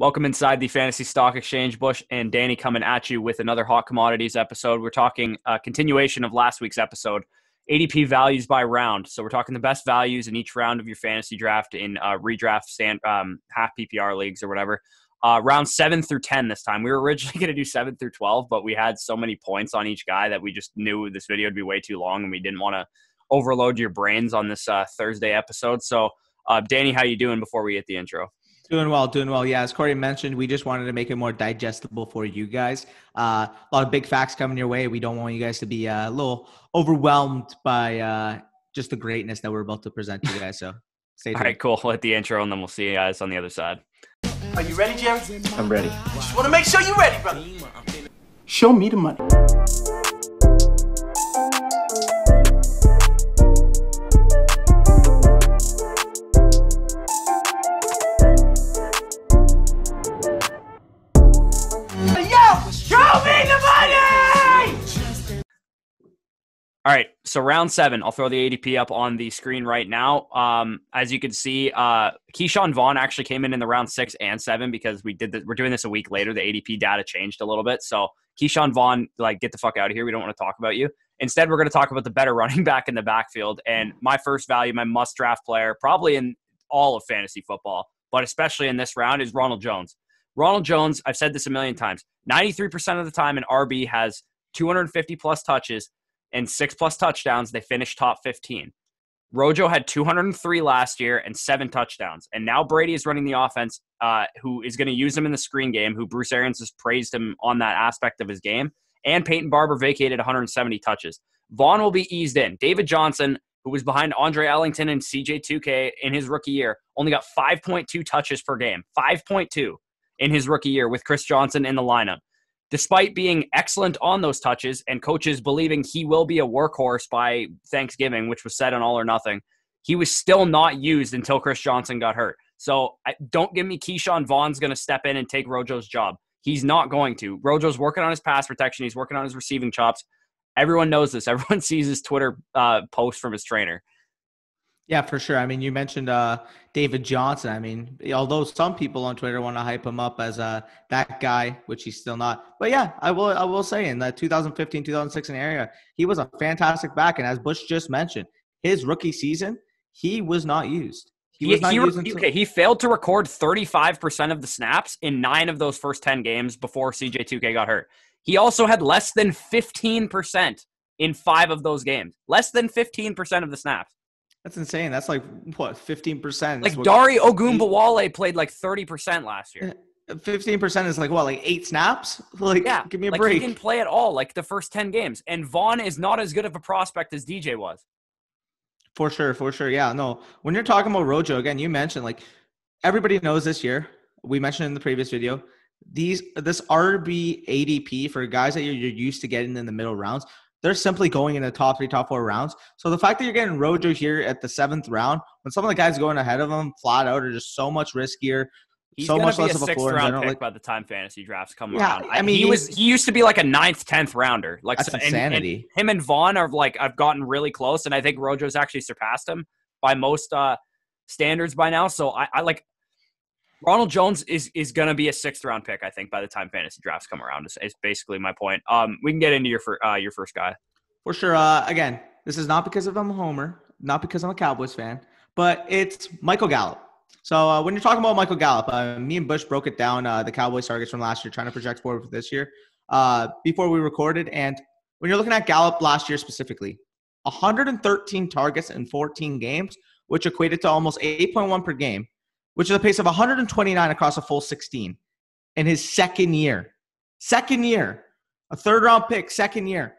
Welcome inside the Fantasy Stock Exchange. Bush and Danny coming at you with another hot commodities episode. We're talking a continuation of last week's episode, ADP values by round. So we're talking the best values in each round of your fantasy draft in uh, redraft, stand, um, half PPR leagues or whatever. Uh, round seven through ten this time. We were originally going to do seven through twelve, but we had so many points on each guy that we just knew this video would be way too long, and we didn't want to overload your brains on this uh, Thursday episode. So, uh, Danny, how you doing before we hit the intro? Doing well, doing well. Yeah, as Corey mentioned, we just wanted to make it more digestible for you guys. Uh, a lot of big facts coming your way. We don't want you guys to be uh, a little overwhelmed by uh, just the greatness that we're about to present to you guys. So stay tuned. All right, cool. We'll hit the intro and then we'll see you guys on the other side. Are you ready, Jerry? I'm ready. Just want to make sure you're ready, brother. Show me the money. All right, so round seven, I'll throw the ADP up on the screen right now. Um, as you can see, uh, Ke'Shawn Vaughn actually came in in the round six and seven because we did. The, we're doing this a week later. The ADP data changed a little bit, so Ke'Shawn Vaughn, like, get the fuck out of here. We don't want to talk about you. Instead, we're going to talk about the better running back in the backfield and my first value, my must draft player, probably in all of fantasy football, but especially in this round, is Ronald Jones. Ronald Jones, I've said this a million times. Ninety-three percent of the time, an RB has 250 plus touches and six plus touchdowns, they finished top 15. Rojo had 203 last year and seven touchdowns. And now Brady is running the offense, uh, who is going to use him in the screen game, who Bruce Arians has praised him on that aspect of his game. And Peyton Barber vacated 170 touches. Vaughn will be eased in. David Johnson, who was behind Andre Ellington and CJ2K in his rookie year, only got 5.2 touches per game. 5.2 in his rookie year with Chris Johnson in the lineup despite being excellent on those touches and coaches believing he will be a workhorse by Thanksgiving, which was said on All or Nothing, he was still not used until Chris Johnson got hurt. So I, don't give me Ke'Shawn Vaughn's going to step in and take Rojo's job. He's not going to. Rojo's working on his pass protection. He's working on his receiving chops. Everyone knows this. Everyone sees his Twitter uh, post from his trainer. Yeah, for sure. I mean, you mentioned uh, David Johnson. I mean, although some people on Twitter want to hype him up as uh, that guy, which he's still not. But yeah, I will. I will say in the 2015, 2016 area, he was a fantastic back. And as Bush just mentioned, his rookie season, he was not used. He, he was not he, used. Until- okay, he failed to record 35% of the snaps in nine of those first 10 games before CJ2K got hurt. He also had less than 15% in five of those games. Less than 15% of the snaps. That's insane. That's like what fifteen percent. Like Dare Ogunbowale played like thirty percent last year. Uh, fifteen percent is like what, like eight snaps? Like, yeah, give me a like break. He didn't play at all, like the first ten games. And Vaughn is not as good of a prospect as DJ was. For sure, for sure. Yeah, no. When you're talking about Rojo again, you mentioned like everybody knows this year. We mentioned in the previous video these this RB ADP for guys that you're, you're used to getting in the middle rounds they're simply going in the top three, top four rounds. So the fact that you're getting Rojo here at the seventh round, when some of the guys going ahead of him flat out are just so much riskier, He's so much less of a floor round pick like, by the time fantasy drafts come yeah, around. I, I mean, he was he used to be like a ninth, tenth rounder. Like that's so, insanity. And, and him and Vaughn are like I've gotten really close, and I think Rojo's actually surpassed him by most uh, standards by now. So I, I like Ronald Jones is is going to be a sixth round pick. I think by the time fantasy drafts come around is, is basically my point. Um, we can get into your for, uh, your first guy. For sure. Uh, again, this is not because of I'm a homer, not because I'm a Cowboys fan, but it's Michael Gallup. So uh, when you're talking about Michael Gallup, uh, me and Bush broke it down uh, the Cowboys targets from last year, trying to project forward for this year uh, before we recorded. And when you're looking at Gallup last year specifically, 113 targets in 14 games, which equated to almost 8.1 per game, which is a pace of 129 across a full 16 in his second year. Second year, a third round pick, second year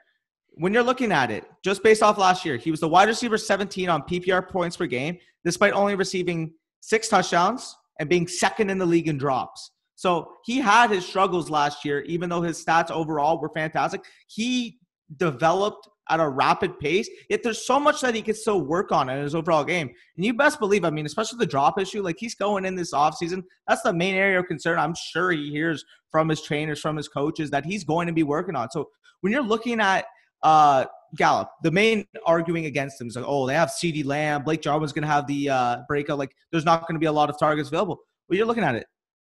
when you're looking at it, just based off last year, he was the wide receiver 17 on PPR points per game, despite only receiving six touchdowns and being second in the league in drops. So he had his struggles last year, even though his stats overall were fantastic. He developed at a rapid pace, yet there's so much that he could still work on in his overall game. And you best believe, I mean, especially the drop issue, like he's going in this offseason. That's the main area of concern. I'm sure he hears from his trainers, from his coaches that he's going to be working on. So when you're looking at uh, Gallup, the main arguing against him is like, oh, they have CeeDee Lamb, Blake Jarwin's going to have the uh, breakout. Like, there's not going to be a lot of targets available. Well, you're looking at it.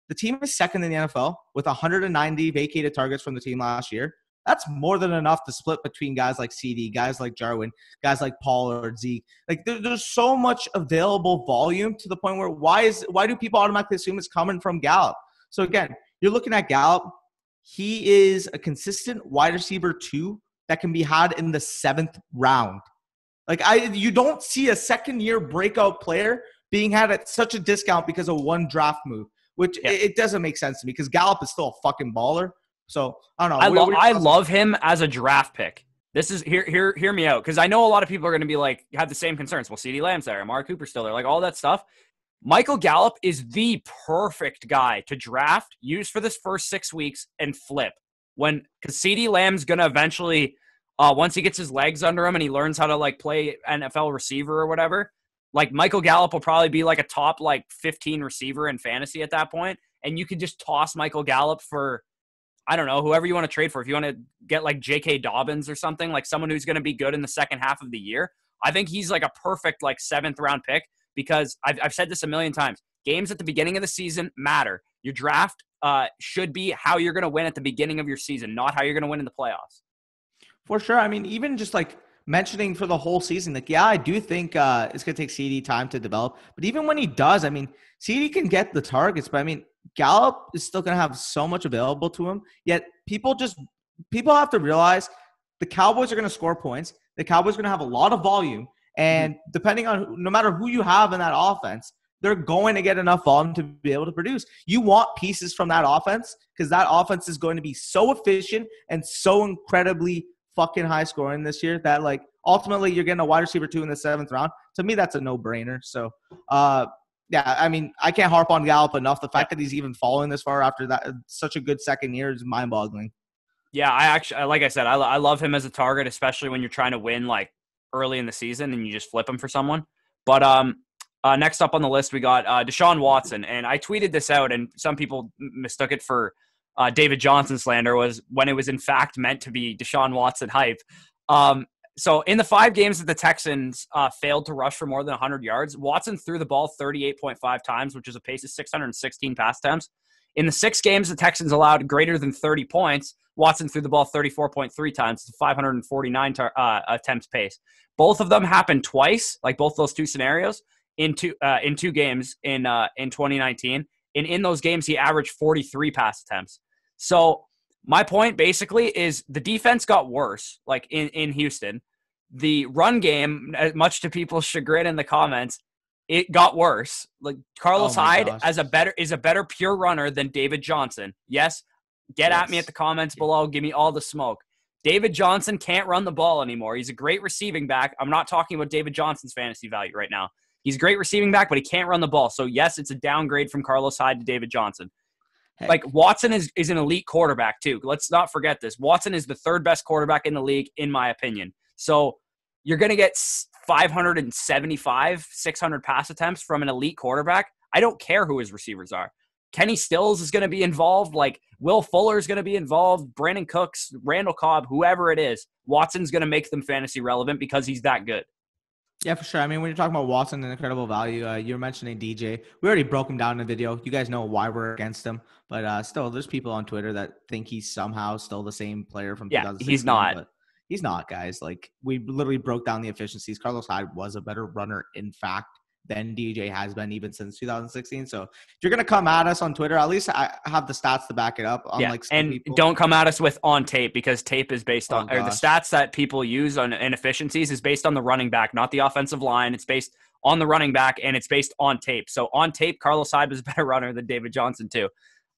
The team is second in the NFL with 190 vacated targets from the team last year. That's more than enough to split between guys like CeeDee, guys like Jarwin, guys like Pollard Zeke. Like there, there's so much available volume to the point where why is why do people automatically assume it's coming from Gallup? So again, you're looking at Gallup. He is a consistent wide receiver two that can be had in the seventh round. Like I, you don't see a second year breakout player being had at such a discount because of one draft move, which yeah. it, it, doesn't make sense to me because Gallup is still a fucking baller. So I don't know. I, lo- I love him as a draft pick. This is here, hear hear me out because I know a lot of people are going to be like have the same concerns. Well, CeeDee Lamb's there, Amari Cooper still there, like all that stuff. Michael Gallup is the perfect guy to draft, use for this first six weeks, and flip when because CeeDee Lamb's going to eventually uh, once he gets his legs under him and he learns how to like play NFL receiver or whatever, like Michael Gallup will probably be like a top like 15 receiver in fantasy at that point, and you could just toss Michael Gallup for I don't know whoever you want to trade for. If you want to get like J.K. Dobbins or something like someone who's going to be good in the second half of the year, I think he's like a perfect like seventh round pick because I've, I've said this a million times. Games at the beginning of the season matter. Your draft uh, should be how you're going to win at the beginning of your season, not how you're going to win in the playoffs. For sure. I mean, even just like mentioning for the whole season, like, yeah, I do think uh, it's going to take CeeDee time to develop. But even when he does, I mean, CeeDee can get the targets, but I mean, Gallup is still going to have so much available to him. Yet people just, people have to realize the Cowboys are going to score points. The Cowboys are going to have a lot of volume. And mm-hmm. depending on no matter who you have in that offense, they're going to get enough volume to be able to produce. You want pieces from that offense because that offense is going to be so efficient and so incredibly fucking high scoring this year that like ultimately you're getting a wide receiver two in the seventh round. To me, that's a no brainer. So, uh, yeah, I mean, I can't harp on Gallup enough. The fact that he's even falling this far after that such a good second year is mind boggling. Yeah, I actually, like I said, I, I love him as a target, especially when you're trying to win like early in the season and you just flip him for someone. But um, uh, next up on the list, we got uh, Deshaun Watson, and I tweeted this out, and some people mistook it for uh, David Johnson slander was when it was in fact meant to be Deshaun Watson hype. Um, so in the five games that the Texans uh, failed to rush for more than 100 yards, Watson threw the ball 38.5 times, which is a pace of 616 pass attempts. In the six games the Texans allowed greater than 30 points, Watson threw the ball 34.3 times to 549 tar- uh, attempts pace. Both of them happened twice, like both those two scenarios, in two uh, in two games in uh, in 2019. And in those games, he averaged 43 pass attempts. So my point basically is the defense got worse, like in, in Houston. The run game, much to people's chagrin in the comments, it got worse. Like Carlos oh Hyde gosh. as a better is a better pure runner than David Johnson. Yes, get yes. at me at the comments below. Give me all the smoke. David Johnson can't run the ball anymore. He's a great receiving back. I'm not talking about David Johnson's fantasy value right now. He's a great receiving back, but he can't run the ball. So yes, it's a downgrade from Carlos Hyde to David Johnson. Heck. Like Watson is, is an elite quarterback too. Let's not forget this. Watson is the third best quarterback in the league, in my opinion. So you're going to get 575, 600 pass attempts from an elite quarterback. I don't care who his receivers are. Kenny Stills is going to be involved. Like Will Fuller is going to be involved. Brandin Cooks, Randall Cobb, whoever it is, Watson's going to make them fantasy relevant because he's that good. Yeah, for sure. I mean, when you're talking about Watson and incredible value, uh, you're mentioning DJ. We already broke him down in the video. You guys know why we're against him, but uh, still, there's people on Twitter that think he's somehow still the same player from yeah, he's not. He's not, guys. Like we literally broke down the efficiencies. Carlos Hyde was a better runner, in fact than DJ has been even since 2016. So if you're gonna come at us on Twitter, at least I have the stats to back it up. Yeah, and people. don't come at us with on tape because tape is based oh, on oh, or the stats that people use on inefficiencies is based on the running back, not the offensive line. It's based on the running back and it's based on tape. So on tape, Carlos Hyde was a better runner than David Johnson too.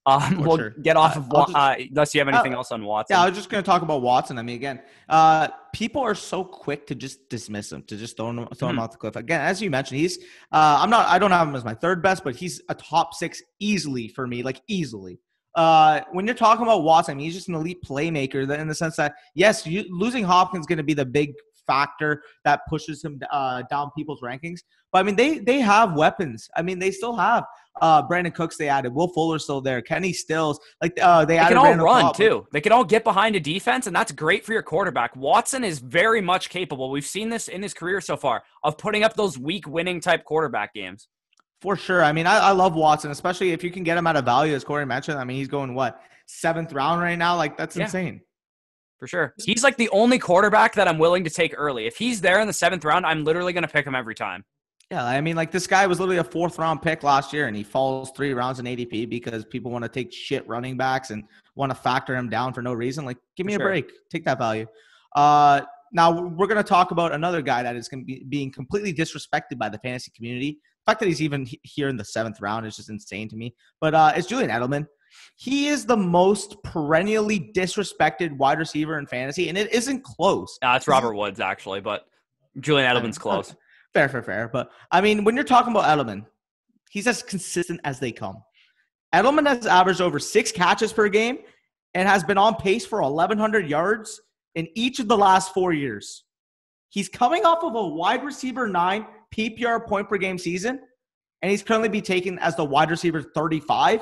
Um, we'll sure. get off uh, of just, uh, unless you have anything uh, else on Watson. Yeah, I was just going to talk about Watson. I mean, again, uh, people are so quick to just dismiss him, to just throw him, throw him off the cliff. Again, as you mentioned, he's uh, I'm not I don't have him as my third best, but he's a top six easily for me, like easily. Uh, when you're talking about Watson, I mean, he's just an elite playmaker in the sense that yes, you, losing Hopkins is going to be the big factor that pushes him uh, down people's rankings. But I mean, they they have weapons. I mean, they still have uh, Brandin Cooks. They added Will Fuller still there. Kenny Stills. Like uh, they, they can all Brandon run too. They can all get behind a defense, and that's great for your quarterback. Watson is very much capable. We've seen this in his career so far of putting up those week winning type quarterback games. For sure. I mean, I, I love Watson, especially if you can get him at a value, as Corey mentioned. I mean, he's going what seventh round right now. Like that's Yeah. insane. For sure. He's like the only quarterback that I'm willing to take early. If he's there in the seventh round, I'm literally going to pick him every time. Yeah, I mean, like this guy was literally a fourth round pick last year, and he falls three rounds in ADP because people want to take shit running backs and want to factor him down for no reason. Like, give me For a sure. break, take that value. Uh, now we're going to talk about another guy that is going to be being completely disrespected by the fantasy community. The fact that he's even here in the seventh round is just insane to me. But uh, it's Julian Edelman. He is the most perennially disrespected wide receiver in fantasy, and it isn't close. Uh, it's Robert Woods, actually, but Julian Edelman's close. Fair, fair, fair. But I mean, when you're talking about Edelman, he's as consistent as they come. Edelman has averaged over six catches per game and has been on pace for 1,100 yards in each of the last four years. He's coming off of a wide receiver nine PPR point per game season, and he's currently be taken as the wide receiver 35.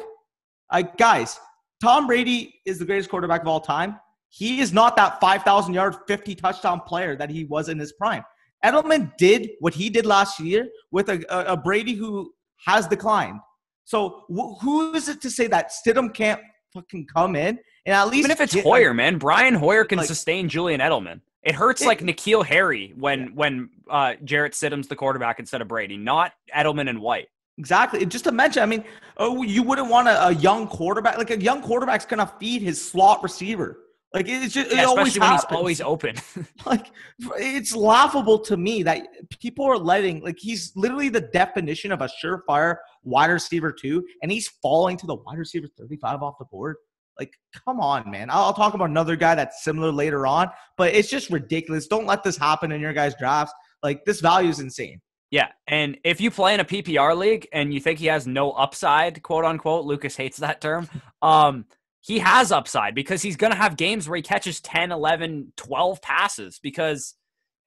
Uh, guys, Tom Brady is the greatest quarterback of all time. He is not that 5,000 yard, 50 touchdown player that he was in his prime. Edelman did what he did last year with a, a, a Brady who has declined. So wh- who is it to say that Stidham can't fucking come in and at least Even if it's get- Hoyer, man, Brian Hoyer can like- sustain Julian Edelman. It hurts It- like N'Keal Harry when when uh, Jarrett Stidham's the quarterback instead of Brady, not Edelman and White. Exactly. Just to mention, I mean, oh, you wouldn't want a, a young quarterback. Like a young quarterback's gonna feed his slot receiver. Like it's just it Yeah, always when he's happens. always open. like it's laughable to me that people are letting like he's literally the definition of a surefire wide receiver two, and he's falling to the wide receiver 35 off the board. Like, come on, man. I'll, I'll talk about another guy that's similar later on, but it's just ridiculous. Don't let this happen in your guys' drafts. Like, this value is insane. Yeah, and if you play in a PPR league and you think he has no upside, quote unquote, Lucas hates that term. Um, he has upside because he's going to have games where he catches 10, 11, 12 passes because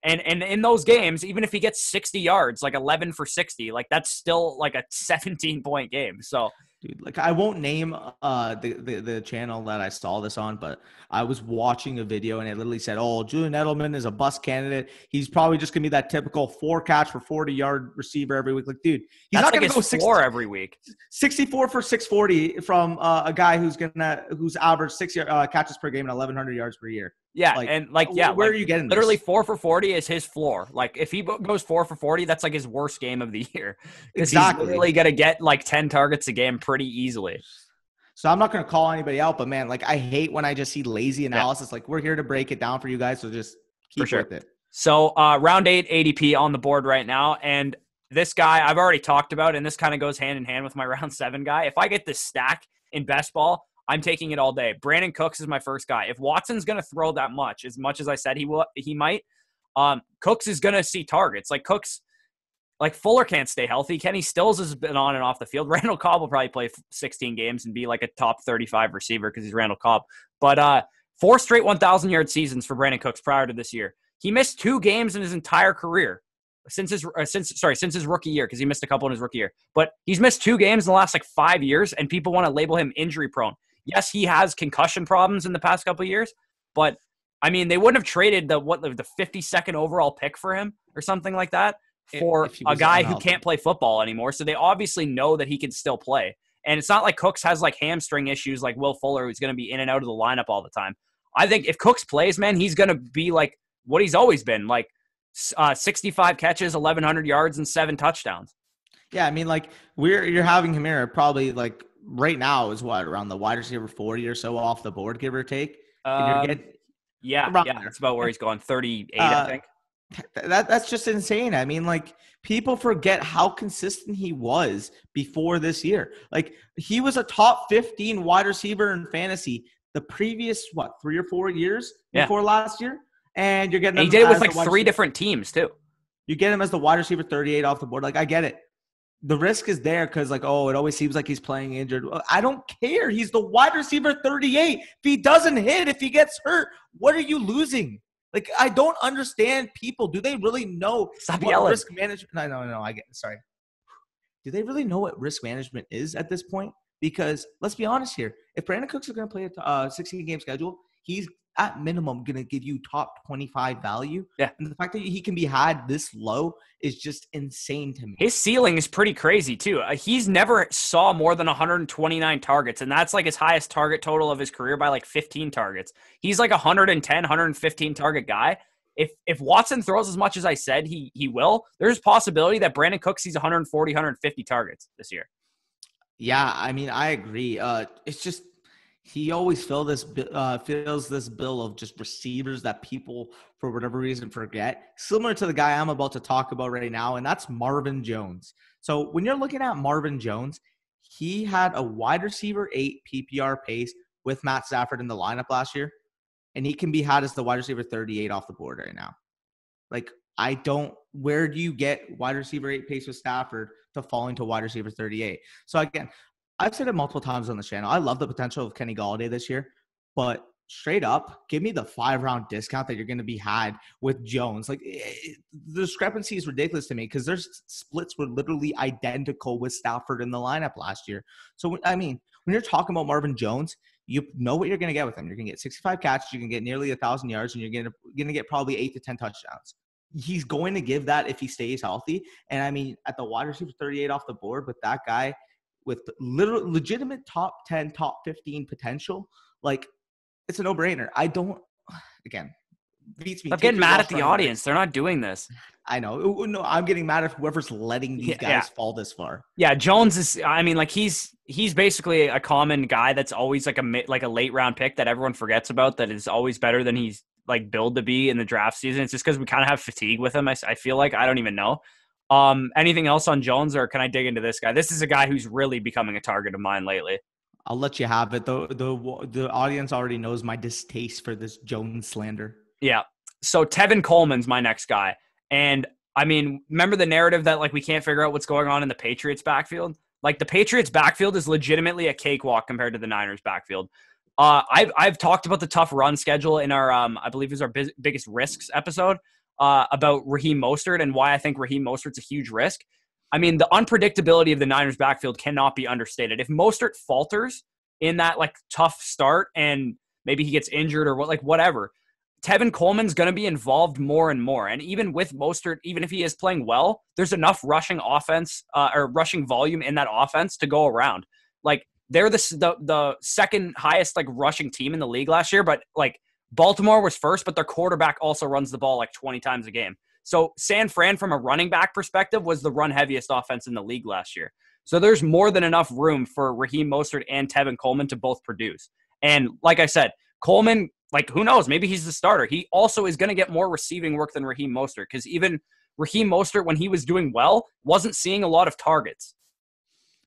and and in those games, even if he gets 60 yards, like 11 for 60, like that's still like a 17 point game. So, dude. Like I won't name uh the, the the channel that I saw this on, but I was watching a video and it literally said, "Oh, Julian Edelman is a bust candidate. He's probably just gonna be that typical four catch for forty yard receiver every week." Like, dude, he's that's not like gonna go 60, floor every week. 64 for six forty from uh, a guy who's gonna who's averaged six uh, catches per game and eleven hundred yards per year. Yeah, Like, and like yeah, where like, are you getting this? literally four for 40 is his floor. Like if he goes four for 40, that's like his worst game of the year. Exactly. he's literally gonna get like 10 targets a game pretty easily. So I'm not gonna call anybody out, but man, like I hate when I just see lazy analysis. Like we're here to break it down for you guys, so just keep sure. with it. So uh, round eight ADP on the board right now, and this guy I've already talked about, and this kind of goes hand in hand with my round seven guy. If I get this stack in best ball, I'm taking it all day. Brandin Cooks is my first guy. If Watson's going to throw that much, as much as I said he will, he might. Um, Cooks is going to see targets. Like Cooks, like Fuller can't stay healthy. Kenny Stills has been on and off the field. Randall Cobb will probably play 16 games and be like a top 35 receiver because he's Randall Cobb. But uh, four straight 1,000 yard seasons for Brandin Cooks prior to this year. He missed two games in his entire career since his uh, since sorry since his rookie year because he missed a couple in his rookie year. But he's missed two games in the last like five years, and people want to label him injury prone. Yes, he has concussion problems in the past couple of years, but I mean they wouldn't have traded the what the 52nd overall pick for him or something like that for a guy who can't play football anymore. So they obviously know that he can still play. And it's not like Cooks has like hamstring issues like Will Fuller, who's going to be in and out of the lineup all the time. I think if Cooks plays, man, he's going to be like what he's always been like uh, 65 catches, 1,100 yards, and seven touchdowns. Yeah, I mean, like we're you're having him here probably like right now is what around the wide receiver forty or so off the board, give or take. Um, getting- yeah, yeah, there. that's about where he's going. 38, Uh, I think. That that's just insane. I mean, like people forget how consistent he was before this year. Like he was a top 15 wide receiver in fantasy the previous what three or four years Yeah. before last year, and you're getting And he did it with like three receiver- different teams too. You get him as the wide receiver 38 off the board. Like I get it. The risk is there because like oh it always seems like he's playing injured. I don't care. He's the wide receiver 38. If he doesn't hit, if he gets hurt, what are you losing? Like I don't understand people. Do they really know Stop what yelling. risk management? No, no, no. I get sorry. Do they really know what risk management is at this point? Because let's be honest here. If Brandin Cooks is going to play a uh, 16 game schedule, he's at minimum going to give you top 25 value. Yeah. And the fact that he can be had this low is just insane to me. His ceiling is pretty crazy too. Uh, he's never saw more than 129 targets, and that's like his highest target total of his career by like 15 targets. He's like 110, 115 target guy. If if Watson throws as much as I said he he will, there's possibility that Brandin Cook sees 140, 150 targets this year. Yeah, I mean, I agree. Uh, it's just he always fill this uh, fills this bill of just receivers that people for whatever reason forget similar to the guy i'm about to talk about right now and that's marvin jones. So when you're looking at marvin jones he had a wide receiver 8 ppr pace with matt stafford in the lineup last year and he can be had as the wide receiver 38 off the board right now. Like i don't where do you get wide receiver 8 pace with stafford to fall into wide receiver 38 so again I've said it multiple times on the channel. I love the potential of Kenny Golladay this year, but straight up, give me the five round discount that you're going to be had with Jones. Like it, eh, the discrepancy is ridiculous to me because their splits were literally identical with Stafford in the lineup last year. So I mean, when you're talking about Marvin Jones, you know what you're going to get with him. You're going to get 65 catches, you can get nearly a thousand yards, and you're going to going to get probably eight to ten touchdowns. He's going to give that if he stays healthy. And I mean, at the wide receiver 38 off the board with that guy with literal legitimate top 10 top 15 potential like it's a no-brainer. I don't again beats me i'm getting mad at the audience. They're not doing this. I know. No i'm getting mad at whoever's letting these guys yeah. fall this far. Yeah jones is i mean like he's he's basically a common guy that's always like a like a late round pick that everyone forgets about that is always better than he's like billed to be in the draft season. It's just because we kind of have fatigue with him I, I feel like. I don't even know um, anything else on Jones, or can I dig into this guy? This is a guy who's really becoming a target of mine lately. I'll let you have it. The the the audience already knows my distaste for this Jones slander. Yeah. So Tevin Coleman's my next guy, and I mean, remember the narrative that like we can't figure out what's going on in the Patriots backfield? Like the Patriots backfield is legitimately a cakewalk compared to the Niners backfield. Uh, I've I've talked about the tough run schedule in our um I believe is our biz- biggest risks episode uh, about Raheem Mostert and why I think Raheem Mostert's a huge risk. I mean, the unpredictability of the Niners backfield cannot be understated. If Mostert falters in that like tough start and maybe he gets injured or what, like whatever, Tevin Coleman's going to be involved more and more. And even with Mostert, even if he is playing well, there's enough rushing offense uh, or rushing volume in that offense to go around. Like they're the, the the second highest like rushing team in the league last year, but like Baltimore was first, but their quarterback also runs the ball like 20 times a game. So San Fran, from a running back perspective, was the run heaviest offense in the league last year. So there's more than enough room for Raheem Mostert and Tevin Coleman to both produce. And like I said, Coleman, like who knows, maybe he's the starter. He also is going to get more receiving work than Raheem Mostert because even Raheem Mostert, when he was doing well, wasn't seeing a lot of targets.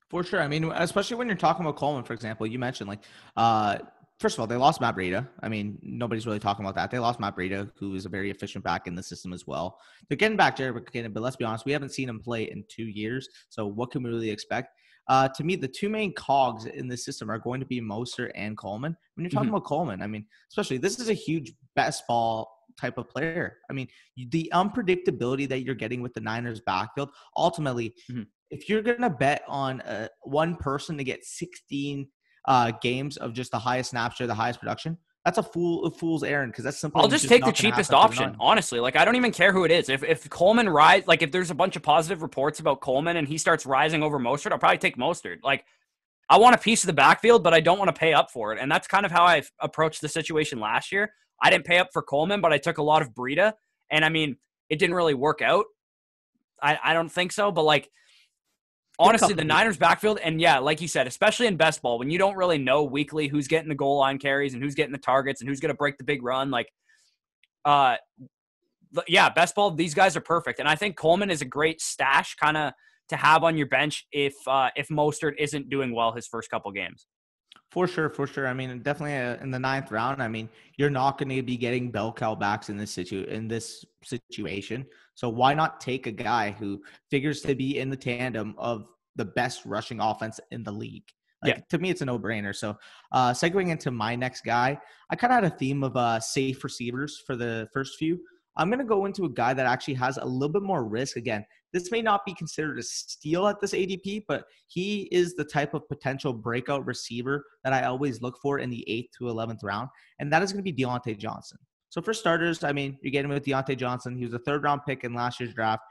For sure. I mean, especially when you're talking about Coleman, for example, you mentioned like uh, first of all, they lost Matt Breida. I mean, nobody's really talking about that. They lost Matt Breida, who is a very efficient back in the system as well. They're getting back Jerick McKinnon, but let's be honest, we haven't seen him play in two years. So what can we really expect? Uh, to me, the two main cogs in the system are going to be Mostert and Coleman. When you're talking mm-hmm. about Coleman, I mean, especially this is a huge best ball type of player. I mean, the unpredictability that you're getting with the Niners backfield, ultimately, mm-hmm. if you're going to bet on uh, one person to get 16 uh, games of just the highest snaps or the highest production, that's a fool a fool's errand because that's simple. I'll just, just take the cheapest option, honestly. Like I don't even care who it is. If if Coleman rise, like if there's a bunch of positive reports about Coleman and he starts rising over Mostert, I'll probably take Mostert. Like I want a piece of the backfield, but I don't want to pay up for it, and that's kind of how I approached the situation last year. I didn't pay up for Coleman, but I took a lot of Breida, and I mean it didn't really work out. I I don't think so, but like honestly, the Niners backfield, and yeah, like you said, especially in best ball, when you don't really know weekly who's getting the goal line carries and who's getting the targets and who's going to break the big run, like, uh, yeah, best ball, these guys are perfect, and I think Coleman is a great stash kind of to have on your bench if uh, if Mostert isn't doing well his first couple games. For sure, for sure. I mean, definitely uh, in the ninth round. I mean, you're not going to be getting bell cow backs in this situ in this situation. So why not take a guy who figures to be in the tandem of the best rushing offense in the league? Like, yeah. To me, it's a no brainer. So, uh, segueing into my next guy, I kind of had a theme of uh, safe receivers for the first few. I'm going to go into a guy that actually has a little bit more risk. Again, this may not be considered a steal at this ADP, but he is the type of potential breakout receiver that I always look for in the eighth to 11th round. And that is going to be Diontae Johnson. So for starters, I mean, you're getting with Diontae Johnson. He was a third round pick in last year's draft.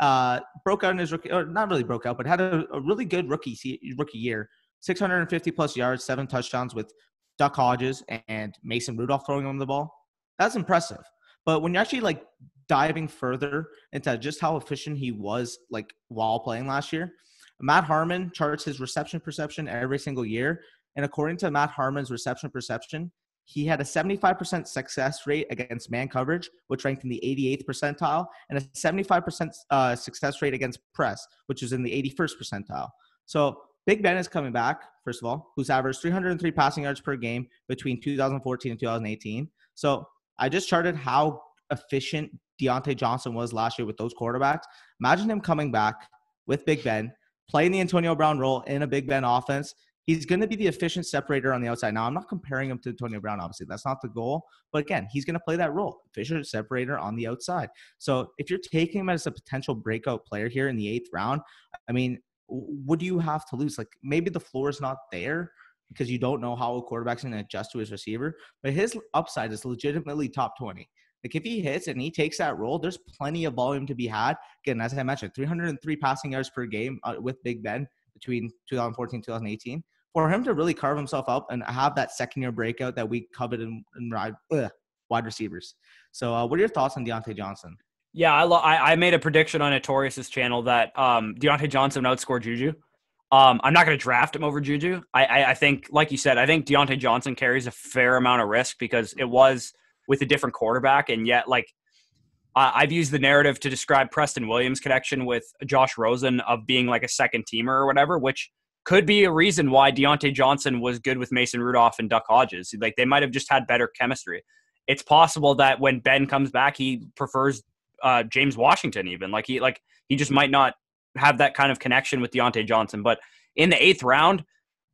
Uh, broke out in his rookie, or not really broke out, but had a, a really good rookie rookie year. 650 plus yards, seven touchdowns with Duck Hodges and Mason Rudolph throwing him the ball. That's impressive. But when you're actually like diving further into just how efficient he was like while playing last year, Matt Harmon charts his reception perception every single year. And according to Matt Harmon's reception perception, he had a 75% success rate against man coverage, which ranked in the 88th percentile, and a 75% uh, success rate against press, which is in the 81st percentile. So Big Ben is coming back, first of all, who's averaged 303 passing yards per game between 2014 and 2018. So I just charted how efficient Diontae Johnson was last year with those quarterbacks. Imagine him coming back with Big Ben, playing the Antonio Brown role in a Big Ben offense. He's going to be the efficient separator on the outside. Now, I'm not comparing him to Antonio Brown, obviously. That's not the goal. But again, he's going to play that role, efficient separator on the outside. So if you're taking him as a potential breakout player here in the eighth round, I mean, what do you have to lose? Like maybe the floor is not there because you don't know how a quarterback's going to adjust to his receiver, but his upside is legitimately top 20. Like if he hits and he takes that role, there's plenty of volume to be had. Again, as I mentioned, 303 passing yards per game uh, with Big Ben between 2014 2018. For him to really carve himself up and have that second year breakout that we coveted in, wide, receivers. So, uh, what are your thoughts on Diontae Johnson? Yeah, I, lo- I, I made a prediction on Notorious's channel that um, Diontae Johnson would outscore Juju. Um, I'm not going to draft him over Juju. I, I, I think, like you said, I think Diontae Johnson carries a fair amount of risk because it was with a different quarterback, and yet like I've used the narrative to describe Preston Williams' connection with Josh Rosen of being like a second teamer or whatever, which could be a reason why Diontae Johnson was good with Mason Rudolph and Duck Hodges. Like they might have just had better chemistry. It's possible that when Ben comes back, he prefers uh, James Washington even. Like he like he just might not have that kind of connection with Diontae Johnson. But in the eighth round,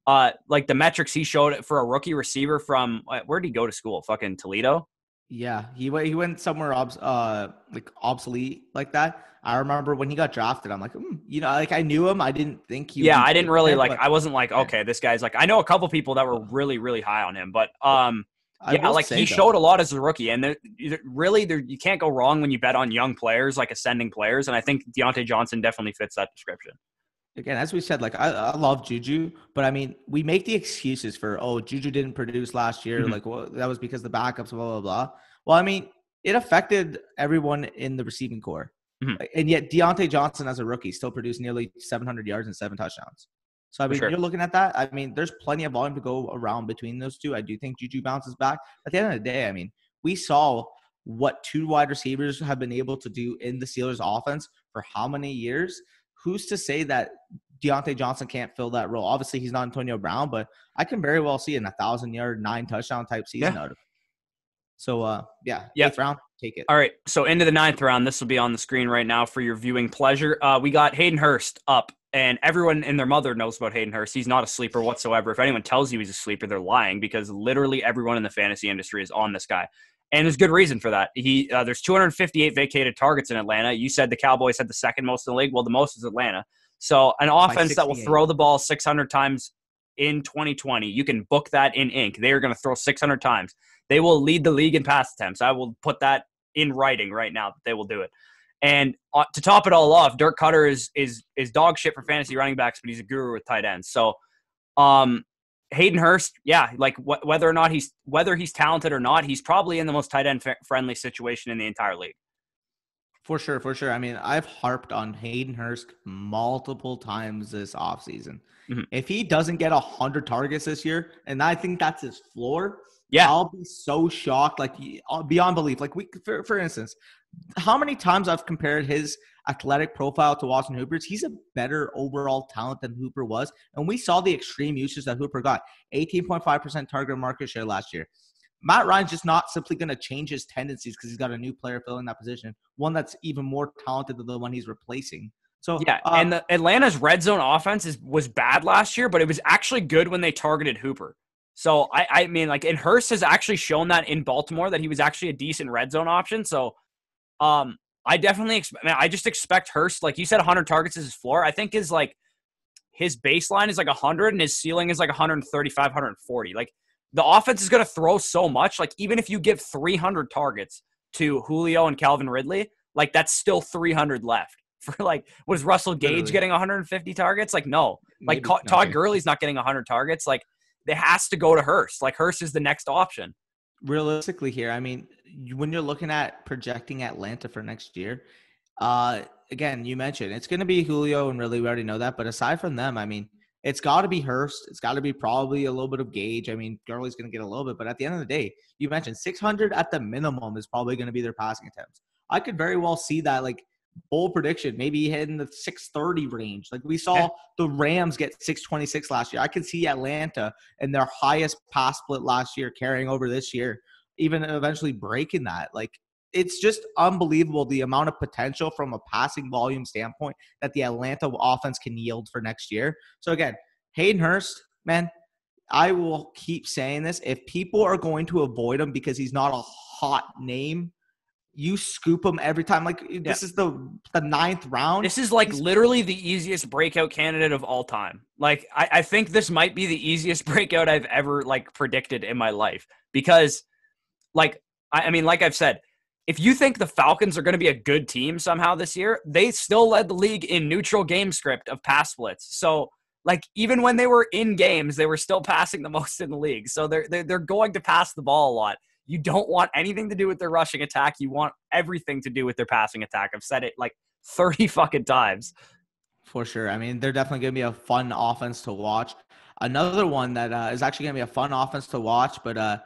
uh, like the metrics he showed for a rookie receiver from uh, where did he go to school? Fucking Toledo. Yeah, he went he went somewhere obs- uh like obsolete like that. I remember when he got drafted, I'm like, mm, you know, like I knew him. I didn't think he. Yeah, I didn't really like. I wasn't like, okay, this guy's like. I know a couple people that were really really high on him, but um, I yeah, like he though. showed a lot as a rookie, and there, really, there, you can't go wrong when you bet on young players, like ascending players. And I think Diontae Johnson definitely fits that description. Again, as we said, like I, I love Juju, but I mean, we make the excuses for oh, Juju didn't produce last year, mm-hmm. like well, that was because the backups, blah blah blah. Well, I mean, it affected everyone in the receiving corps, mm-hmm. and yet Diontae Johnson as a rookie still produced nearly 700 yards and seven touchdowns. So I mean, sure. you're looking at that. I mean, there's plenty of volume to go around between those two. I do think Juju bounces back. At the end of the day, I mean, we saw what two wide receivers have been able to do in the Steelers offense for how many years. Who's to say that Diontae Johnson can't fill that role? Obviously, he's not Antonio Brown, but I can very well see an a thousand yard, nine touchdown type season yeah. out of him. So uh yeah, yeah. eighth round, take it. All right. So into the ninth round. This will be on the screen right now for your viewing pleasure. Uh we got Hayden Hurst up and everyone and their mother knows about Hayden Hurst. He's not a sleeper whatsoever. If anyone tells you he's a sleeper, they're lying because literally everyone in the fantasy industry is on this guy, and there's good reason for that. He uh, there's 258 vacated targets in Atlanta. You said the Cowboys had the second most in the league. Well, the most is Atlanta. So an offense that will throw the ball 600 times in 2020, you can book that in ink. They are going to throw 600 times. They will lead the league in pass attempts. I will put that in writing right now that they will do it. And uh, to top it all off, Dirk Koetter is is is dog shit for fantasy running backs, but he's a guru with tight ends. So, um, Hayden Hurst, yeah, like wh- whether or not he's whether he's talented or not, he's probably in the most tight end f- friendly situation in the entire league. For sure, for sure. I mean, I've harped on Hayden Hurst multiple times this offseason. Mm-hmm. If he doesn't get 100 targets this year, and I think that's his floor, yeah, I'll be so shocked, like uh, beyond belief. Like we, for, for instance, how many times I've compared his athletic profile to Austin Hooper's. He's a better overall talent than Hooper was. And we saw the extreme uses that Hooper got 18.5% target market share last year. Matt Ryan's just not simply going to change his tendencies because he's got a new player filling that position, one that's even more talented than the one he's replacing. So yeah, uh, and the Atlanta's red zone offense is, was bad last year, but it was actually good when they targeted Hooper. So I, I mean, like, and Hurst has actually shown that in Baltimore that he was actually a decent red zone option. So um, I definitely expect. I just expect Hurst, like you said, 100 targets is his floor. I think is like his baseline is like 100 and his ceiling is like 135, 140. Like the offense is going to throw so much. Like even if you give 300 targets to Julio and Calvin Ridley, like that's still 300 left. For like, was Russell Gage Literally. getting 150 targets? Like no. Like Maybe, Todd Gurley's not getting 100 targets. Like it has to go to Hurst. Like Hurst is the next option. Realistically, here, I mean, when you're looking at projecting Atlanta for next year, uh, again, you mentioned it's going to be Julio and really we already know that. But aside from them, I mean, it's got to be Hurst. It's got to be probably a little bit of Gage. I mean, Gurley's going to get a little bit, but at the end of the day, you mentioned 600 at the minimum is probably going to be their passing attempts. I could very well see that like bold prediction, maybe hitting the 630 range. Like we saw yeah. the Rams get 626 last year. I could see Atlanta and their highest pass split last year carrying over this year, even eventually breaking that. Like it's just unbelievable the amount of potential from a passing volume standpoint that the Atlanta offense can yield for next year. So again, Hayden Hurst, man, I will keep saying this. If people are going to avoid him because he's not a hot name, you scoop them every time. Like yeah. this is the the ninth round. This is like He's- literally the easiest breakout candidate of all time. Like I, I think this might be the easiest breakout I've ever like predicted in my life because, like I, I mean, like I've said, if you think the Falcons are going to be a good team somehow this year, they still led the league in neutral game script of pass splits. So like even when they were in games, they were still passing the most in the league. So they're they're, they're going to pass the ball a lot. You don't want anything to do with their rushing attack. You want everything to do with their passing attack. I've said it like 30 fucking times. For sure. I mean, they're definitely going to be a fun offense to watch. Another one that uh, is actually going to be a fun offense to watch, but uh,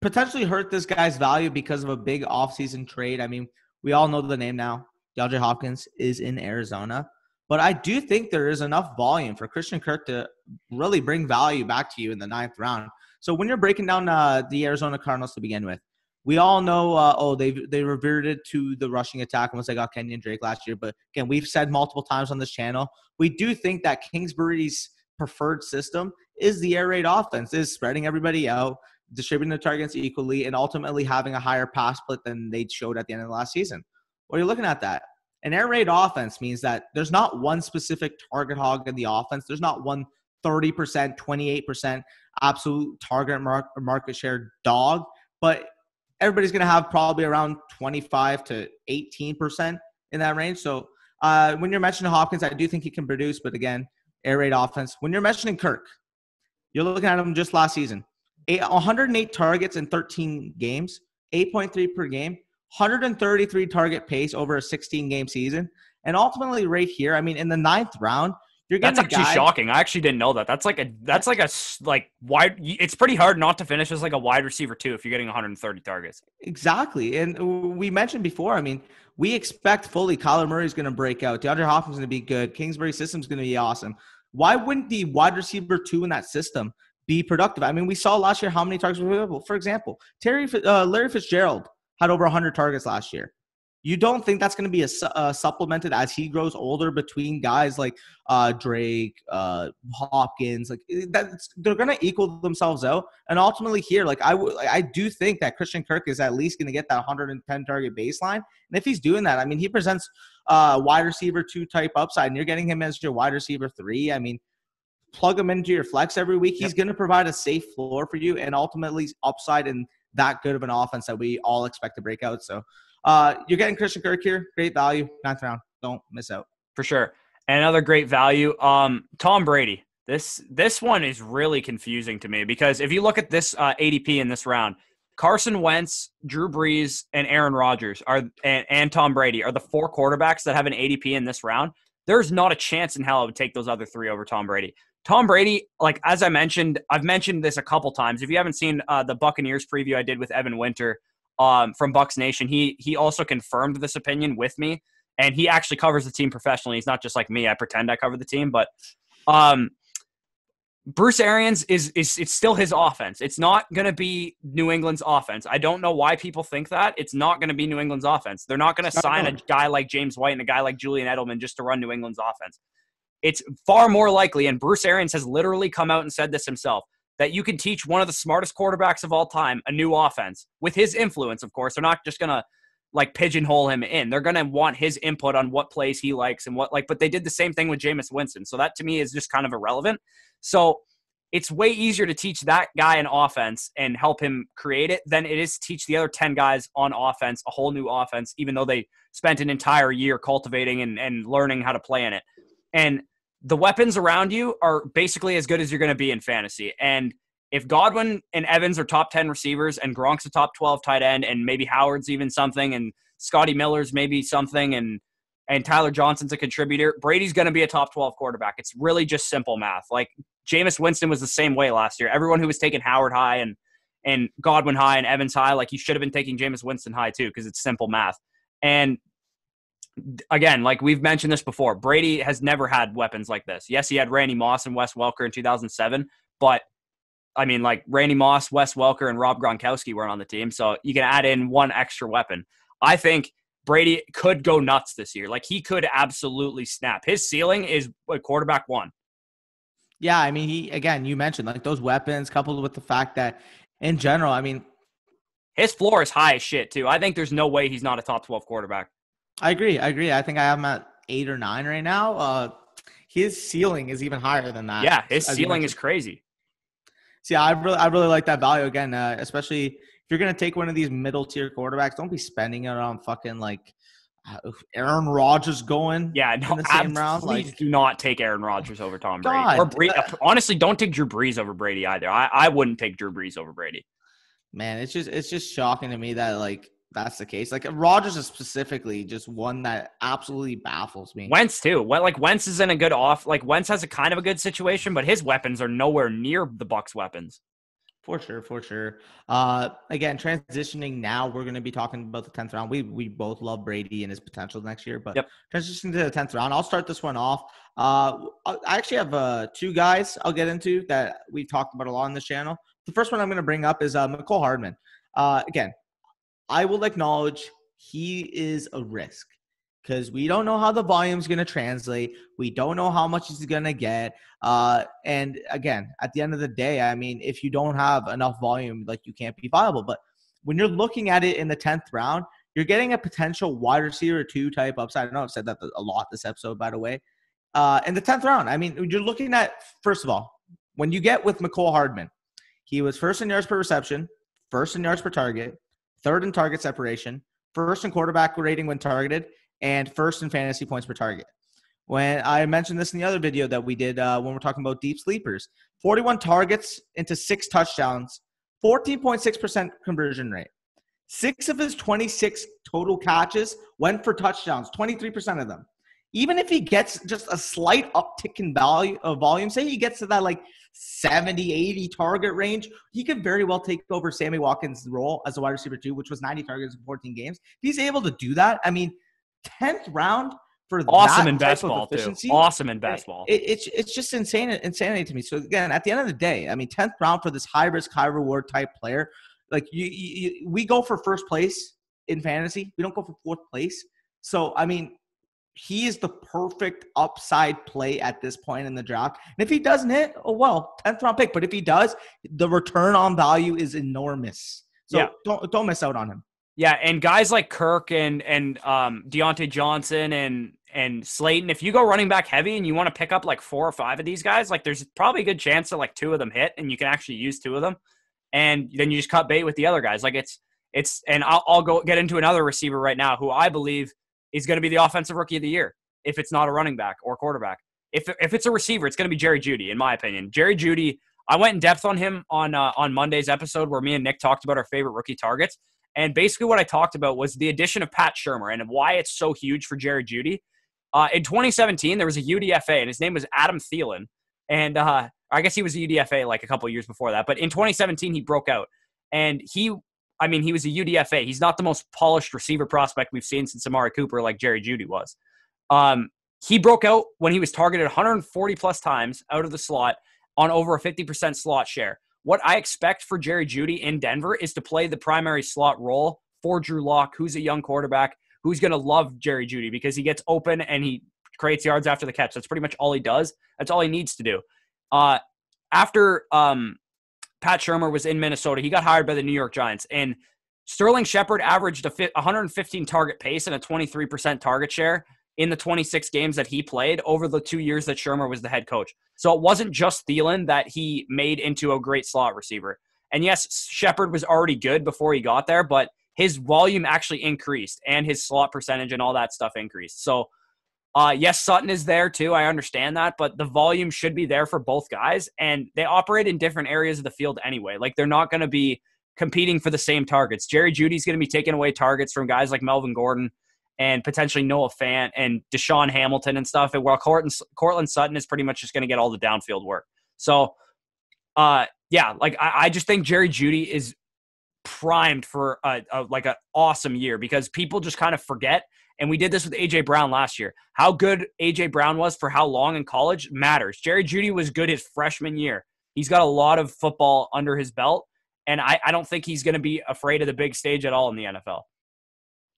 potentially hurt this guy's value because of a big offseason trade. I mean, we all know the name now. DeAndre Hopkins is in Arizona. But I do think there is enough volume for Christian Kirk to really bring value back to you in the ninth round. So when you're breaking down uh, the Arizona Cardinals to begin with, we all know, uh, oh, they they reverted to the rushing attack once they got Kenyan Drake last year. But again, we've said multiple times on this channel, we do think that Kingsbury's preferred system is the air raid offense, is spreading everybody out, distributing the targets equally, and ultimately having a higher pass split than they showed at the end of the last season. Well, you're looking at that. An air raid offense means that there's not one specific target hog in the offense. There's not one 30%, 28% absolute target market share dog, but everybody's going to have probably around 25 to 18% in that range. So uh, when you're mentioning Hopkins, I do think he can produce, but again, air raid offense. When you're mentioning Kirk, you're looking at him just last season. 108 targets in 13 games, 8.3 per game. 133 target pace over a 16 game season. And ultimately, right here, I mean, in the ninth round, you're getting that's actually shocking. I actually didn't know that. That's like a that's like a like wide. It's pretty hard not to finish as like a wide receiver too if you're getting 130 targets. Exactly, and we mentioned before. I mean, we expect fully Kyler Murray is going to break out. DeAndre Hopkins is going to be good. Kingsbury system is going to be awesome. Why wouldn't the wide receiver two in that system be productive? I mean, we saw last year how many targets were available. For example, Terry uh, Larry Fitzgerald had over 100 targets last year. You don't think that's going to be a, uh, supplemented as he grows older between guys like uh, Drake, uh, Hopkins, like eh, that's they're going to equal themselves out. And ultimately, here, like I, w- I do think that Christian Kirk is at least going to get that 110 target baseline. And if he's doing that, I mean, he presents uh, wide receiver two type upside, and you're getting him as your wide receiver three. I mean, plug him into your flex every week. He's yep. going to provide a safe floor for you and ultimately upside in that good of an offense that we all expect to break out. So uh, you're getting Christian Kirk here. Great value. Ninth round. Don't miss out. For sure. Another great value. Um, Tom Brady. This this one is really confusing to me because if you look at this uh, ADP in this round, Carson Wentz, Drew Brees, and Aaron Rodgers are and, and Tom Brady are the four quarterbacks that have an ADP in this round. There's not a chance in hell I would take those other three over Tom Brady. Tom Brady, like as I mentioned, I've mentioned this a couple times. If you haven't seen uh, the Buccaneers preview I did with Evan Winter um, from Bucs Nation, he he also confirmed this opinion with me, and he actually covers the team professionally. He's not just like me. I pretend I cover the team, but um, Bruce Arians is is it's still his offense. It's not going to be New England's offense. I don't know why people think that. It's not going to be New England's offense. They're not going to sign a guy like James White and a guy like Julian Edelman just to run New England's offense it's far more likely, and Bruce Arians has literally come out and said this himself, that you can teach one of the smartest quarterbacks of all time a new offense with his influence, of course. They're not just going to like pigeonhole him in. They're going to want his input on what plays he likes and what like. But they did the same thing with Jameis Winston, so that to me is just kind of irrelevant. So it's way easier to teach that guy an offense and help him create it than it is to teach the other 10 guys on offense a whole new offense, even though they spent an entire year cultivating and, and learning how to play in it. And the weapons around you are basically as good as you're going to be in fantasy. And if Godwin and Evans are top 10 receivers and Gronk's a top 12 tight end and maybe Howard's even something and Scotty Miller's maybe something and and Tyler Johnson's a contributor, Brady's going to be a top 12 quarterback. It's really just simple math. Like Jameis Winston was the same way last year. Everyone who was taking Howard high and and Godwin high and Evans high, like you should have been taking Jameis Winston high too because it's simple math. And again, like we've mentioned this before, Brady has never had weapons like this. Yes, he had Randy Moss and Wes Welker in 2007, but I mean, like Randy Moss, Wes Welker, and Rob Gronkowski weren't on the team, so you can add in one extra weapon. I think Brady could go nuts this year. Like he could absolutely snap. His ceiling is a quarterback one. Yeah, I mean, he again, you mentioned like those weapons coupled with the fact that in general, I mean, his floor is high as shit too. I think there's no way he's not a top 12 quarterback. I agree. I agree. I think I have him at eight or nine right now. Uh, his ceiling is even higher than that. Yeah, his ceiling is crazy. See, I really, I really like that value again, uh, especially if you're gonna take one of these middle tier quarterbacks. Don't be spending it on fucking like uh, Aaron Rodgers going. Yeah, no, in the same round. Like, do not take Aaron Rodgers over Tom Brady. God, or Brady. Uh, honestly, don't take Drew Brees over Brady either. I, I wouldn't take Drew Brees over Brady. Man, it's just it's just shocking to me that like that's the case. Like Rodgers is specifically just one that absolutely baffles me. Wentz too. What like Wentz is in a good off. Like Wentz has a kind of a good situation, but his weapons are nowhere near the Bucs' weapons. For sure, for sure. Uh, again, transitioning now, we're going to be talking about the tenth round. We we both love Brady and his potential next year, but yep. transitioning to the tenth round, I'll start this one off. Uh, I actually have uh, two guys I'll get into that we've talked about a lot on this channel. The first one I'm going to bring up is uh, Mecole Hardman. Uh, again, I will acknowledge he is a risk because we don't know how the volume is going to translate. We don't know how much he's going to get. Uh, and again, at the end of the day, I mean, if you don't have enough volume, like you can't be viable. But when you're looking at it in the 10th round, you're getting a potential wide receiver two type upside. I know I've said that a lot this episode, by the way. Uh, in the 10th round, I mean, you're looking at, first of all, when you get with Mecole Hardman, he was first in yards per reception, first in yards per target, third in target separation, first in quarterback rating when targeted, and first in fantasy points per target. When I mentioned this in the other video that we did uh, when we're talking about deep sleepers, 41 targets into six touchdowns, 14.6% conversion rate. Six of his 26 total catches went for touchdowns, 23% of them. Even if he gets just a slight uptick in value of volume, say he gets to that like 70, 80 target range, he could very well take over Sammy Watkins' role as a wide receiver too, which was 90 targets in 14 games. If he's able to do that, I mean, 10th round for awesome in best ball too. Awesome in best ball. It, it's it's just insane insanity to me. So again, at the end of the day, I mean, 10th round for this high risk, high reward type player, like you, you, we go for first place in fantasy. We don't go for fourth place. So I mean, he is the perfect upside play at this point in the draft. And if he doesn't hit, oh well, 10th round pick. But if he does, the return on value is enormous. So yeah. don't don't miss out on him. Yeah, and guys like Kirk and and um, Diontae Johnson and and Slayton, if you go running back heavy and you want to pick up like four or five of these guys, like there's probably a good chance that like two of them hit and you can actually use two of them, and then you just cut bait with the other guys. Like it's it's and I'll, I'll go get into another receiver right now who I believe – He's going to be the offensive rookie of the year if it's not a running back or quarterback. If, if it's a receiver, it's going to be Jerry Jeudy, in my opinion. Jerry Jeudy, I went in depth on him on uh, on Monday's episode where me and Nick talked about our favorite rookie targets. And basically, what I talked about was the addition of Pat Shurmur and why it's so huge for Jerry Jeudy. Uh, in 2017, there was a UDFA, and his name was Adam Thielen. And uh, I guess he was a UDFA like a couple years before that. But in 2017, he broke out. And he I mean, he was a UDFA. He's not the most polished receiver prospect we've seen since Amari Cooper, like Jerry Jeudy was. Um, he broke out when he was targeted 140 plus times out of the slot on over a 50% slot share. What I expect for Jerry Jeudy in Denver is to play the primary slot role for Drew Lock, who's a young quarterback who's going to love Jerry Jeudy because he gets open and he creates yards after the catch. That's pretty much all he does. That's all he needs to do. Uh, after um, Pat Shurmur was in Minnesota. He got hired by the New York Giants. And Sterling Shepard averaged a 115 target pace and a 23% target share in the 26 games that he played over the two years that Shurmur was the head coach. So it wasn't just Thielen that he made into a great slot receiver. And yes, Shepard was already good before he got there, but his volume actually increased and his slot percentage and all that stuff increased. So, uh, yes, Sutton is there too. I understand that, but the volume should be there for both guys. And they operate in different areas of the field anyway. Like they're not going to be competing for the same targets. Jerry Jeudy's going to be taking away targets from guys like Melvin Gordon and potentially Noah Fant and DaeSean Hamilton and stuff. And while Courtland, Courtland Sutton is pretty much just going to get all the downfield work. So, uh, yeah, like I, I just think Jerry Jeudy is primed for a, a, like an awesome year because people just kind of forget. And we did this with AJ Brown last year. How good AJ Brown was for how long in college matters. Jerry Jeudy was good his freshman year. He's got a lot of football under his belt, and I, I don't think he's going to be afraid of the big stage at all in the NFL.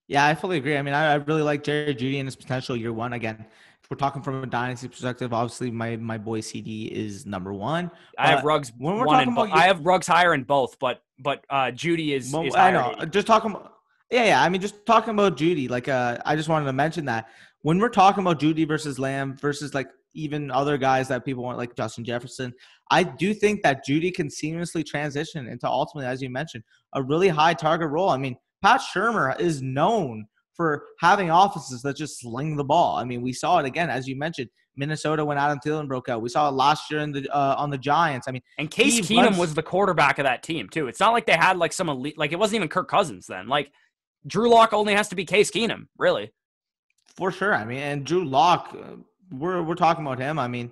Yeah, I fully agree. I mean, I, I really like Jerry Jeudy and his potential year one. Again, if we're talking from a dynasty perspective, obviously my my boy CeeDee is number one. I have when we're talking about, I have Ruggs higher in both, but but uh, Jeudy is, well, is I know. Just talking about yeah, yeah. I mean, just talking about Jeudy, Like, uh, I just wanted to mention that when we're talking about Jeudy versus Lamb versus like even other guys that people want, like Justin Jefferson, I do think that Jeudy can seamlessly transition into ultimately, as you mentioned, a really high target role. I mean, Pat Shurmur is known for having offices that just sling the ball. I mean, we saw it again, as you mentioned. Minnesota when Adam Thielen broke out. We saw it last year in the uh, on the Giants. I mean, and Case Keenum was the quarterback of that team too. It's not like they had like some elite. Like it wasn't even Kirk Cousins then. Like Drew Lock only has to be Case Keenum, really. For sure. I mean, and Drew Lock, uh, we're we're talking about him. I mean,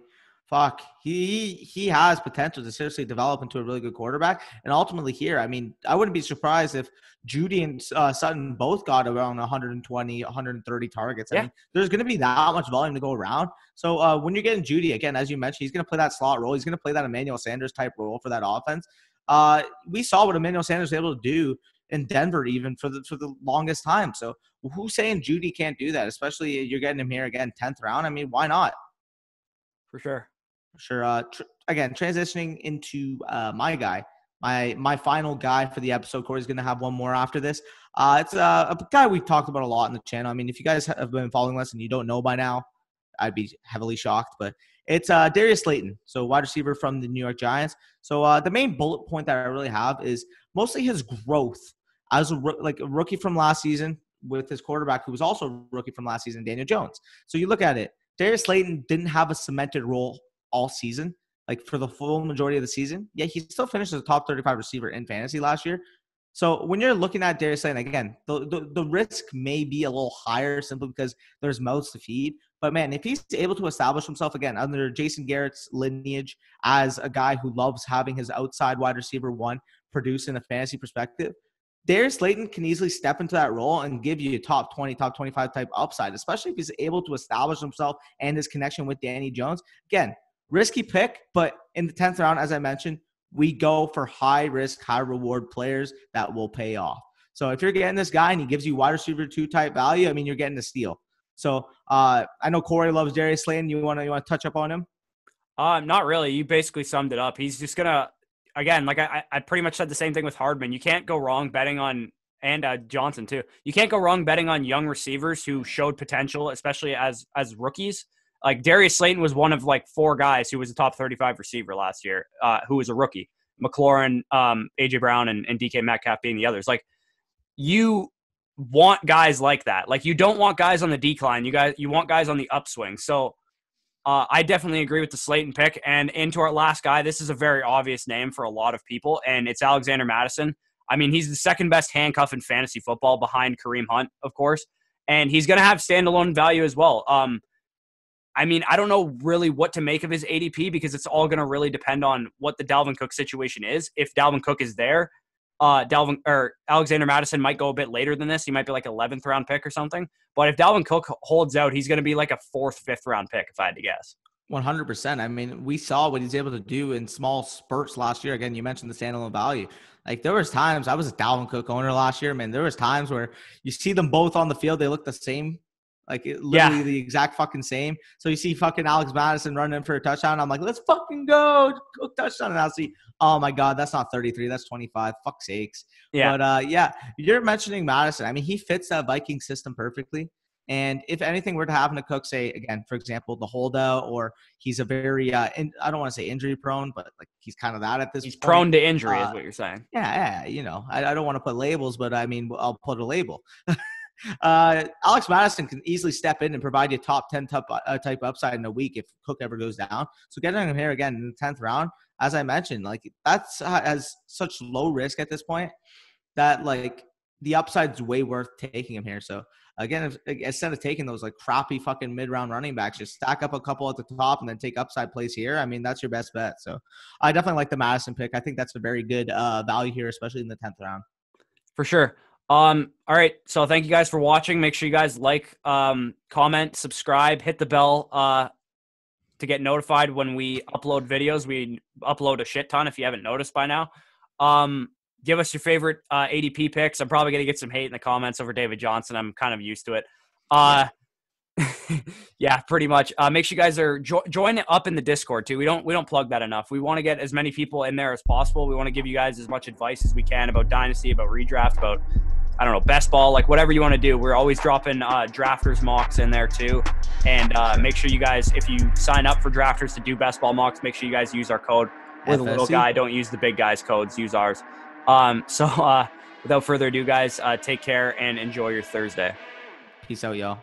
fuck, he he has potential to seriously develop into a really good quarterback. And ultimately, here, I mean, I wouldn't be surprised if Jeudy and uh, Sutton both got around 120, 130 targets. I yeah. mean, there's going to be that much volume to go around. So uh, when you're getting Jeudy again, as you mentioned, he's going to play that slot role. He's going to play that Emmanuel Sanders type role for that offense. Uh, we saw what Emmanuel Sanders was able to do in Denver even for the for the longest time. So who's saying Jeudy can't do that? Especially you're getting him here again, tenth round. I mean, why not? For sure for sure. Uh, tr- again, transitioning into uh, my guy, my my final guy for the episode. Corey's going to have one more after this. Uh, it's uh, a guy we've talked about a lot in the channel. I mean, if you guys have been following us and you don't know by now, I'd be heavily shocked. But it's uh, Darius Slayton, so wide receiver from the New York Giants. So uh, the main bullet point that I really have is mostly his growth as a like a rookie from last season with his quarterback, who was also a rookie from last season, Daniel Jones. So you look at it, Darius Slayton didn't have a cemented role all season, like for the full majority of the season. Yeah, he still finished as a top 35 receiver in fantasy last year. So when you're looking at Darius Slayton again, the, the, the risk may be a little higher simply because there's mouths to feed. But man, if he's able to establish himself again under Jason Garrett's lineage as a guy who loves having his outside wide receiver one produce in a fantasy perspective, Darius Slayton can easily step into that role and give you a top 20, top 25 type upside, especially if he's able to establish himself and his connection with Danny Jones. Again, risky pick, but in the 10th round, as I mentioned, we go for high risk, high reward players that will pay off. So if you're getting this guy and he gives you wide receiver two type value, I mean, you're getting a steal. So uh, I know Corey loves Darius Slayton. You want to you want to touch up on him? Uh, not really. You basically summed it up. He's just gonna again, like I, I pretty much said the same thing with Hardman. You can't go wrong betting on and uh, Johnson too. You can't go wrong betting on young receivers who showed potential, especially as as rookies. Like Darius Slayton was one of like four guys who was a top 35 receiver last year, uh, who was a rookie. McLaurin, um, AJ Brown, and, and DK Metcalf being the others. Like you want guys like that. Like you don't want guys on the decline. You guys, you want guys on the upswing. So uh, I definitely agree with the Slayton pick. And into our last guy, this is a very obvious name for a lot of people, and it's Alexander Mattison. I mean, he's the second best handcuff in fantasy football behind Kareem Hunt, of course, and he's going to have standalone value as well. Um, I mean, I don't know really what to make of his ADP because it's all going to really depend on what the Dalvin Cook situation is. If Dalvin Cook is there, uh, Dalvin or Alexander Mattison might go a bit later than this. He might be like 11th round pick or something. But if Dalvin Cook holds out, he's going to be like a fourth, fifth round pick if I had to guess. 100%. I mean, we saw what he's able to do in small spurts last year. Again, you mentioned the standalone value. Like there was times I was a Dalvin Cook owner last year, man. There was times where you see them both on the field, they look the same Like it, literally yeah. the exact fucking same. So you see fucking Alex Mattison running for a touchdown. I'm like, let's fucking go, Cook touchdown. And I'll see, oh my god, that's not 33, that's 25. Fuck sakes. Yeah. But uh, yeah, you're mentioning Mattison. I mean, he fits that Viking system perfectly. And if anything were to happen to Cook, say again, for example, the holdout, or he's a very, uh, in, I don't want to say injury prone, but like he's kind of that at this. Point he's point. prone to injury, uh, is what you're saying. Yeah, yeah. You know, I, I don't want to put labels, but I mean, I'll put a label. uh, Alex Mattison can easily step in and provide you top ten type, uh, type upside in a week if Cook ever goes down. So getting him here again in the tenth round, as I mentioned, like that's uh, as such low risk at this point that like the upside's way worth taking him here. So again, if, instead of taking those like crappy fucking mid round running backs, just stack up a couple at the top and then take upside plays here. I mean, that's your best bet. So I definitely like the Mattison pick. I think that's a very good uh, value here, especially in the tenth round. For sure. Um, all right. So thank you guys for watching. Make sure you guys like, um, comment, subscribe, hit the bell, uh, to get notified when we upload videos. We upload a shit ton if you haven't noticed by now. Um, give us your favorite uh, ADP picks. I'm probably going to get some hate in the comments over David Johnson. I'm kind of used to it. Uh, yeah, pretty much. Uh, make sure you guys are jo- join up in the Discord too. We don't we don't plug that enough. We want to get as many people in there as possible. We want to give you guys as much advice as we can about dynasty, about redraft, about I don't know best ball, like whatever you want to do. We're always dropping uh, drafters mocks in there too, and uh, make sure you guys if you sign up for drafters to do best ball mocks, make sure you guys use our code. We're the little guy. Don't use the big guys' codes. Use ours. Um, so uh, without further ado, guys, uh, take care and enjoy your Thursday. Peace out, y'all.